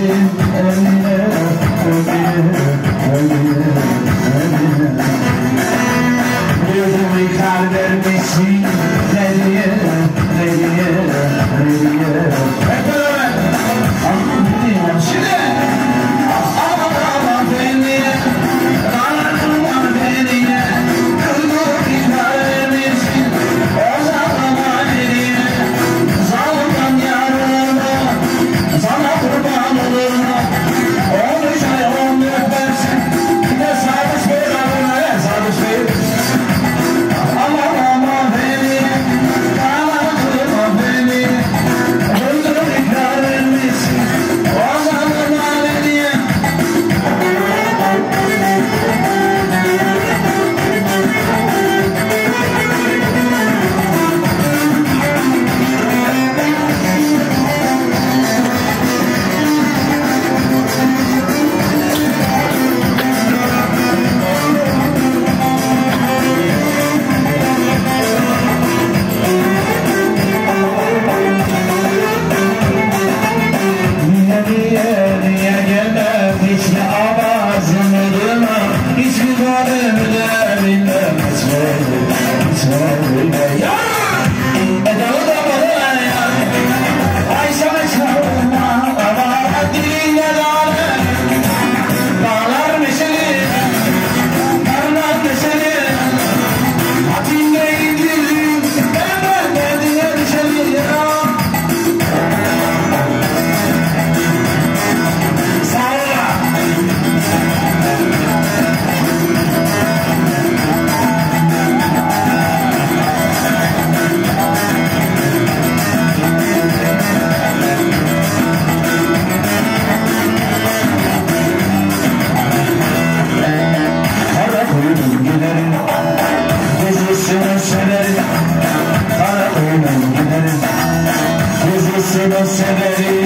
Emine, Emine, Emine, Emine Yosemite.